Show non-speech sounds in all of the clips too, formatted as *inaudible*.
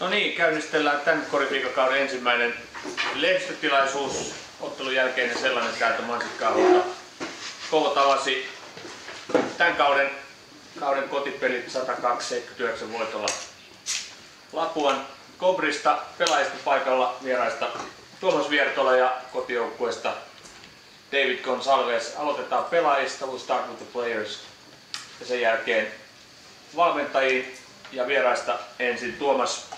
No niin, käynnistellään tämän koriviikkokauden ensimmäinen lehdistötilaisuus. Ottelun jälkeinen sellainen täältä Mansikkaaholta. Kouvo tavasi tämän kauden, kauden kotipelit 102-79 voitolla Lapuan Kobrista pelaajista paikalla vieraista Tuomas Viertola ja kotijoukkueesta David Gonsalves. Aloitetaan pelaajista, we'll start with the players. Ja sen jälkeen valmentajiin ja vieraista ensin Tuomas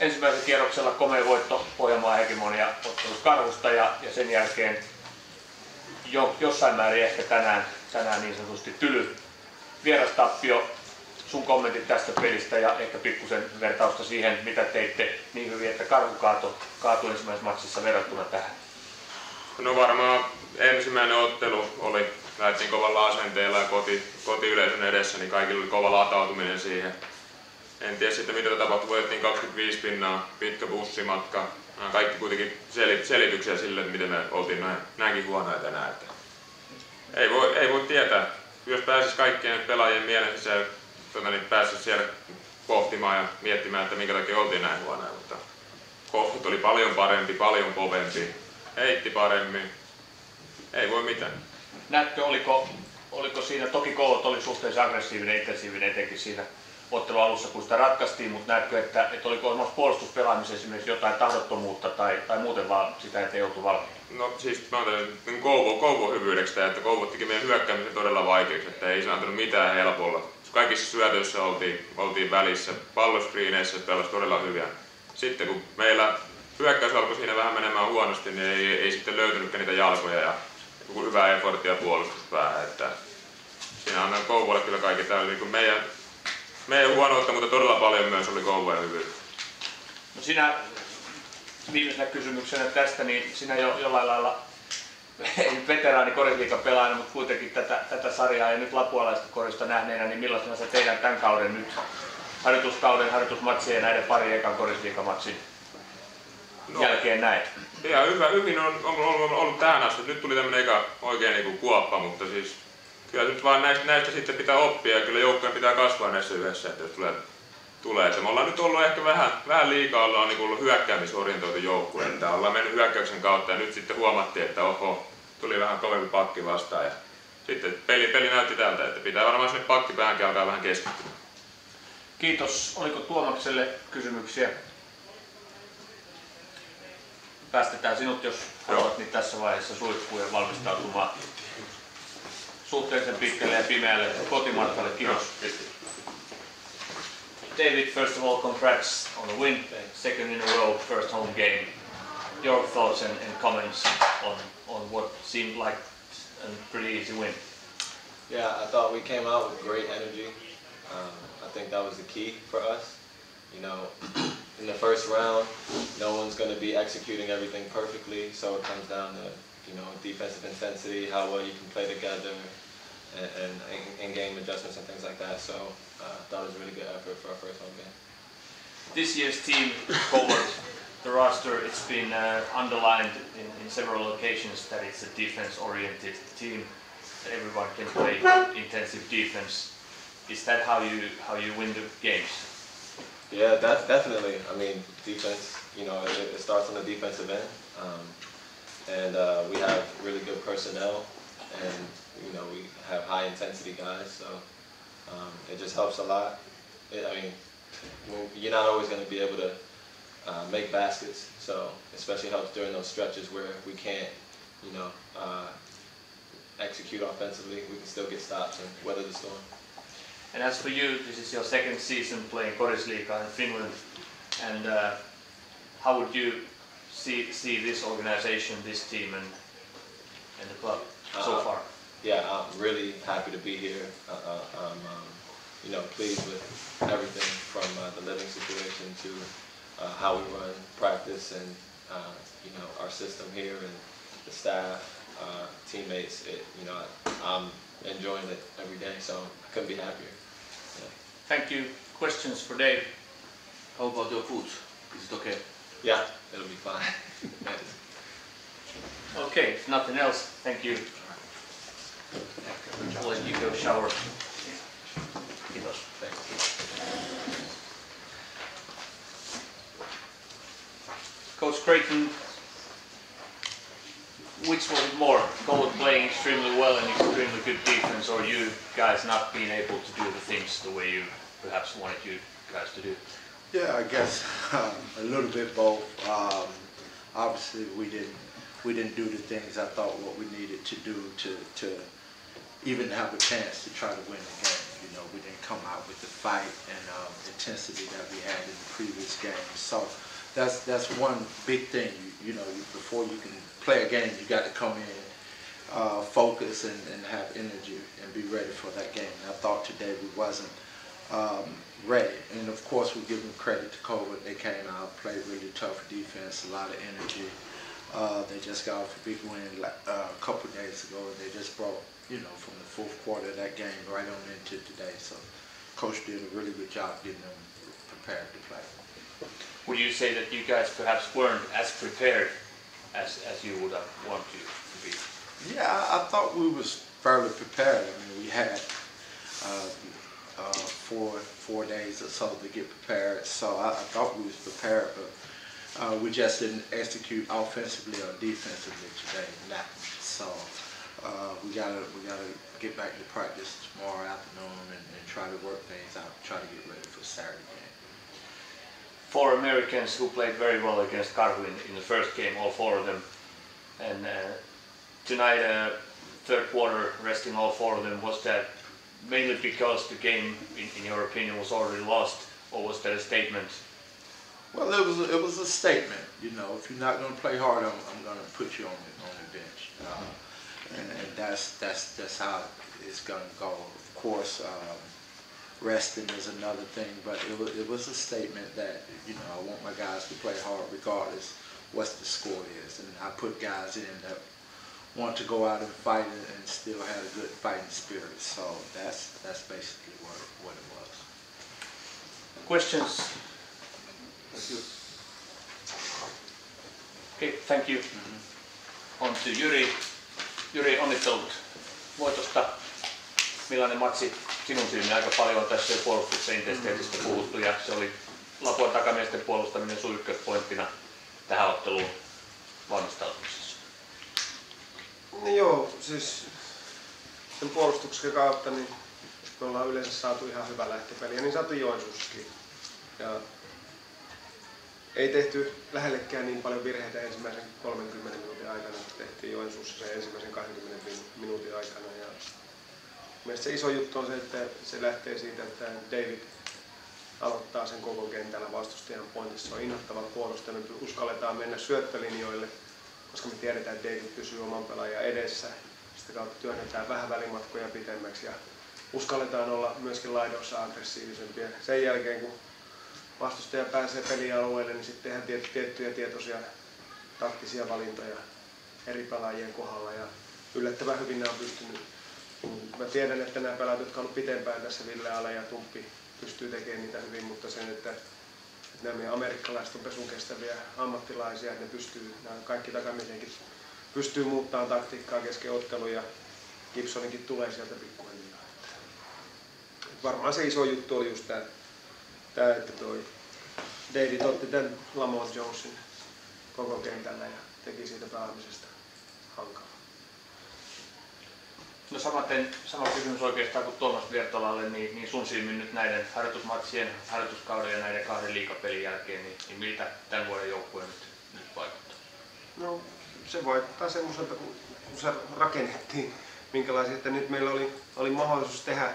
ensimmäisellä kierroksella komea voitto Pohjanmaan hegemonia ottelussa Karhusta ja, ja sen jälkeen jo, jossain määrin ehkä tänään, tänään niin sanotusti tyly vierastappio. Sun kommentit tästä pelistä ja ehkä pikkusen vertausta siihen, mitä teitte niin hyvin, että Karhu kaatui, kaatui ensimmäisessä matsissa verrattuna tähän. No varmaan ensimmäinen ottelu oli, lähdettiin kovalla asenteella ja koti, kotiyleisön edessä, niin kaikilla oli kova latautuminen siihen. En tiedä sitten mitä tapahtui, voitettiin 25 pinnaa, pitkä bussimatka. Nämä kaikki kuitenkin sel, selityksiä sille, miten me oltiin näin, näinkin huonoja tänään. Että ei, voi, ei voi tietää, jos pääsis kaikkien pelaajien mieleen sisällä, tota, niin pääsisi siellä pohtimaan ja miettimään, että minkä takia oltiin näin huonoja. Mutta kohut oli paljon parempi, paljon kovempi, heitti paremmin. Ei voi mitään. Näetkö, oliko, oliko siinä, toki koulut oli suhteellisen aggressiivinen, intensiivinen etenkin siinä ottelun alussa, kun sitä ratkaistiin, mutta näetkö, että, että oliko omassa puolustuspelaamisessa esimerkiksi jotain tahdottomuutta tai, tai muuten vaan sitä, että ei oltu valmiina? No siis mä otan niin Kouvo, Kouvo hyvyydestä, että Kouvo teki meidän hyökkäämisen todella vaikeaksi, että ei se antanut mitään helpolla. Kaikissa syötöissä oltiin, oltiin välissä, palloskriineissä pelasi todella hyviä. Sitten kun meillä hyökkäys alkoi siinä vähän menemään huonosti, niin ei, ei sitten löytynytkään niitä jalkoja ja hyvää efforttia puolustuspäähän. Että siinä annan Kouvolle kyllä kaikki. Tämä oli niin meidän meidän huonoutta, mutta todella paljon myös oli Kouvojen hyvyyttä. No sinä viimeisenä kysymyksenä tästä, niin sinä jo jollain lailla ei *laughs* veteraani korisliikan pelaajana, mutta kuitenkin tätä, tätä sarjaa ja nyt lapualaista korista nähneenä, niin millaisena se teidän tämän kauden nyt harjoituskauden, harjoitusmatsien ja näiden pari ekan korisliikamatsin no, jälkeen näet? Ihan hyvä, hyvin on, on, on, on ollut tähän asti. Nyt tuli tämmöinen eka oikein niin kuoppa, mutta siis kyllä nyt vaan näistä, näistä sitten pitää oppia ja kyllä joukkojen pitää kasvaa näissä yhdessä, että jos tulee, tulee. Että me ollaan nyt ollut ehkä vähän, vähän liikaa ollaan niin ollut hyökkäämisorientoitu joukkue, että ollaan mennyt hyökkäyksen kautta ja nyt sitten huomattiin, että oho, tuli vähän kovempi pakki vastaan ja sitten peli, peli näytti tältä, että pitää varmaan sinne pakkipäähänkin alkaa vähän keskittyä. Kiitos. Oliko Tuomakselle kysymyksiä? Päästetään sinut, jos haluat, niin tässä vaiheessa suihkuun ja valmistautumaan suhteellisen pitkälle ja pimeälle kotimatkalle. Kiitos. David, first of all, congrats on the win, second in a row, first home game. Your thoughts and, and comments on, on what seemed like a pretty easy win. Yeah, I thought we came out with great energy. Um, I think that was the key for us. You know, *clears throat* in the first round, no one's going to be executing everything perfectly, so it comes down to you know, defensive intensity, how well you can play together, and, and in-game adjustments and things like that. So uh, it was a really good effort for our first home game. This year's team forward, the roster, it's been uh, underlined in, in several locations that it's a defense-oriented team. That everyone can play intensive defense. Is that how you how you win the games? Yeah, that's definitely. I mean, defense. You know, it, it starts on the defensive end. Um, and uh, we have really good personnel, and you know we have high intensity guys, so um, it just helps a lot. It, I mean, you're not always going to be able to uh, make baskets, so especially helps during those stretches where we can't, you know, uh, execute offensively. We can still get stops and weather the storm. And as for you, this is your second season playing Korisliiga in Finland, and uh, how would you see see this organization, this team, and and the club so Uh, far? Yeah, I'm really happy to be here. Uh, uh, I'm, um, you know, pleased with everything from uh, the living situation to uh, how we run practice and uh, you know our system here and the staff, uh, teammates. It, you know, I'm enjoying it every day, so I couldn't be happier. Thank you. Questions for Dave? How about your food? Is it okay? Yeah, it'll be fine. *laughs* Okay, if nothing else, thank you. I'll let you go shower. Coach Creighton, which was more? Cole playing extremely well and extremely good defense, or you guys not being able to do the things the way you perhaps wanted you guys to do? Yeah, I guess um, a little bit both. Um, obviously, we didn't we didn't do the things I thought what we needed to do to to even have a chance to try to win the game. You know, we didn't come out with the fight and um, intensity that we had in the previous game. So that's that's one big thing. You, you know, you, before you can play a game, you got to come in, uh, focus, and, and have energy and be ready for that game. And I thought today we wasn't um, ready. And of course, we give them credit to COVID. They came out, played really tough defense, a lot of energy. Uh, they just got off a big win like, uh, a couple days ago, and they just brought, you know, from the fourth quarter of that game right on into today. So, coach did a really good job getting them prepared to play. Would you say that you guys perhaps weren't as prepared as, as you would have wanted to be? Yeah, I, I thought we was fairly prepared. I mean, we had uh, uh, four four days or so to get prepared, so I, I thought we was prepared, but uh, we just didn't execute offensively or defensively today. Nothing. So uh, we gotta we gotta get back to practice tomorrow afternoon and, and try to work things out, try to get ready for Saturday game. Four Americans who played very well against Karhu in, in the first game, all four of them. And uh, tonight, uh, third quarter, resting all four of them, was that mainly because the game, in, in your opinion, was already lost, or was that a statement? Well, it was a, it was a statement. You know, if you're not going to play hard, I'm, I'm going to put you on the on the bench, uh, and, and that's that's that's how it's going to go. Of course, um, resting is another thing, but it was it was a statement that you know I want my guys to play hard regardless what the score is, and I put guys in that want to go out and fight and, and still have a good fighting spirit. So that's that's basically what what it was. Questions? Okay, thank you. On to Jyri. Jyri, onnittelut voitosta. Millainen matsi sinun silmiin? Aika paljon on tässä puolustuksen intensiteetistä puhuttu ja se oli Lapuan takamiesten puolustaminen sun ykköspointtina tähän otteluun valmistautumisessa. Niin joo, siis sen puolustuksen kautta niin me ollaan yleensä saatu ihan hyvä lähtöpeli ja niin saatu Joensuussakin. Ja ei tehty lähellekään niin paljon virheitä ensimmäisen 30 minuutin aikana, kun tehtiin Joensuussa sen ensimmäisen 20 minuutin aikana. Ja mielestäni se iso juttu on se, että se lähtee siitä, että David aloittaa sen koko kentällä vastustajan pointissa. Se on innoittava puolustaja, me uskalletaan mennä syöttölinjoille, koska me tiedetään, että David pysyy oman pelaajan edessä. Sitä kautta työnnetään vähän välimatkoja pitemmäksi ja uskalletaan olla myöskin laidoissa aggressiivisempia. Sen jälkeen, kun vastustaja pääsee pelialueelle, niin sitten tehdään tiet- tiettyjä tietoisia taktisia valintoja eri pelaajien kohdalla ja yllättävän hyvin nämä on pystynyt. Mä tiedän, että nämä pelaajat, jotka ollut pitempään tässä, Ville Ale ja Tumppi, pystyy tekemään niitä hyvin, mutta sen, että nämä meidän amerikkalaiset on pesukestäviä ammattilaisia, että ne pystyy, nämä kaikki takamiehenkin pystyy muuttamaan taktiikkaa kesken ottelun ja Gibsoninkin tulee sieltä pikkuhiljaa. Varmaan se iso juttu oli just tämä, tämä että toi David otti tämän Lamont Jonesin koko kentällä ja teki siitä pelaamisesta hankalaa. No samaten, sama kysymys oikeastaan kuin Tuomas Viertolalle, niin, niin sun silmin nyt näiden harjoitusmatsien, harjoituskauden ja näiden kahden liikapelin jälkeen, niin, niin miltä tämän vuoden joukkue nyt, nyt vaikuttaa? No se vaikuttaa semmoiselta, kun, kun se rakennettiin, minkälaisia, että nyt meillä oli, oli mahdollisuus tehdä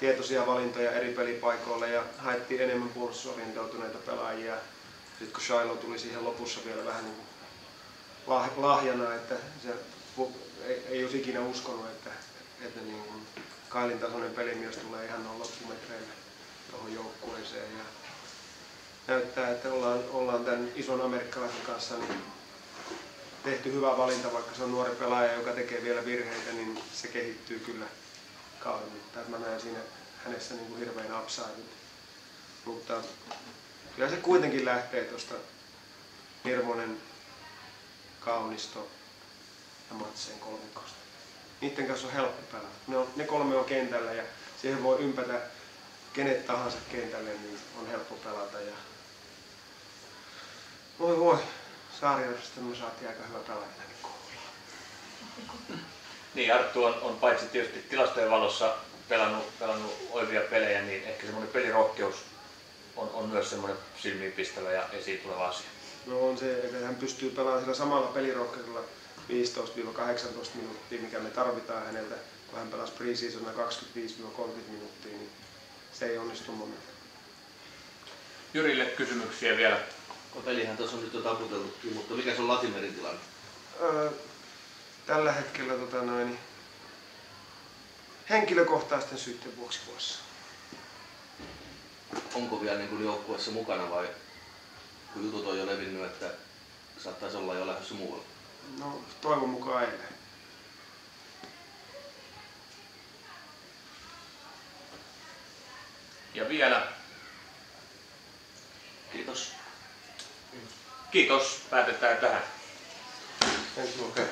tietoisia valintoja eri pelipaikoille ja haettiin enemmän puolustusorientoituneita pelaajia. Sitten kun Shiloh tuli siihen lopussa vielä vähän niin lahjana, että se ei, ei olisi ikinä uskonut, että, että niin kuin Kailin tasoinen pelimies tulee ihan noin loppumetreille tuohon joukkueeseen. Ja näyttää, että ollaan, ollaan tämän ison amerikkalaisen kanssa niin tehty hyvä valinta, vaikka se on nuori pelaaja, joka tekee vielä virheitä, niin se kehittyy kyllä kauden mittaan. Mä näen siinä hänessä niin kuin hirveän upside. Mutta kyllä se kuitenkin lähtee tuosta Hirvonen, Kaunisto ja Matsen kolmikosta. Niiden kanssa on helppo pelata. Ne, on, ne kolme on kentällä ja siihen voi ympätä kenet tahansa kentälle, niin on helppo pelata. Ja... Voi voi, Saarijärvestä me saatiin aika hyvä pelaaja tänne Kouvolaan. Niin, Arttu on, on paitsi tietysti tilastojen valossa pelannut, pelannut oivia pelejä, niin ehkä semmoinen pelirohkeus on, on myös semmoinen silmiinpistävä ja esiin tuleva asia. No on se, että hän pystyy pelaamaan sillä samalla pelirohkeudella 15-18 minuuttia, mikä me tarvitaan häneltä, kun hän pelasi preseasonina 25-30 minuuttia, niin se ei onnistu monelta. Jyrille kysymyksiä vielä. Pelihän tuossa on nyt jo taputeltukin, mutta mikä se on Latimerin tilanne? Öö, tällä hetkellä tota noin, henkilökohtaisten syiden vuoksi vuossa. Onko vielä niin kuin joukkueessa mukana vai kun jutut on jo levinnyt, että saattaisi olla jo lähdössä muualle? No toivon mukaan ei. Ja vielä Kiitos. kiitos, päätetään tähän. Ensi Okay.